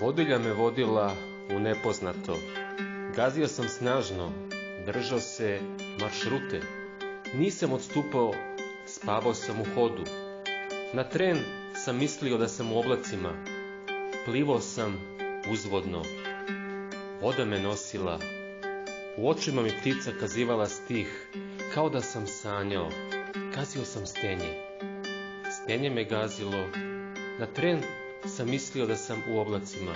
Vodilja me vodila u nepoznato. Gazio sam snažno, držao se maršrute. Nisam odstupao, spavao sam u hodu. Na tren sam mislio da sam u oblacima. Plivao sam uzvodno. Voda me nosila. U očima mi ptica kazivala stih, kao da sam sanjao. Gazio sam stenje. Stenje me gazilo. Na tren sam mislio da sam u oblacima.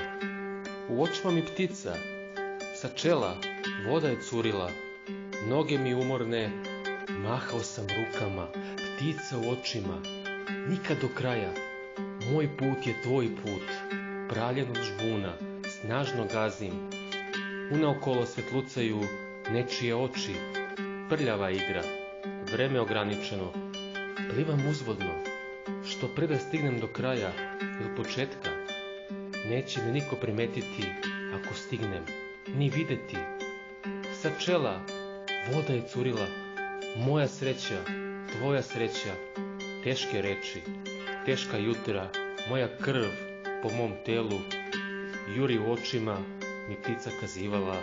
U očima mi ptica, sa čela voda je curila, noge mi umorne, mahao sam rukama, ptica u očima, nikad do kraja. Moj put je tvoj put, praljen od žbuna, snažno gazim. Unaokolo svetlucaju nečije oči, prljava igra, vreme ograničeno. Plivam uzvodno, što pre da stignem do kraja ili početka. Neće me niko primetiti ako stignem, ni videti. Sa čela voda je curila, moja sreća, tvoja sreća, teške reči, teška jutra, moja krv po mom telu, juri u očima mi ptica kazivala